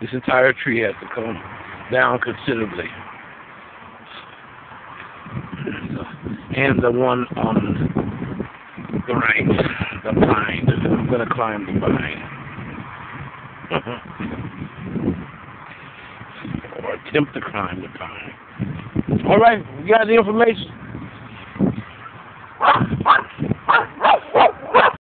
This entire tree has to come down considerably. And the one on the right, the pine. I'm gonna climb the pine. or attempt to climb the pine. All right, you got the information.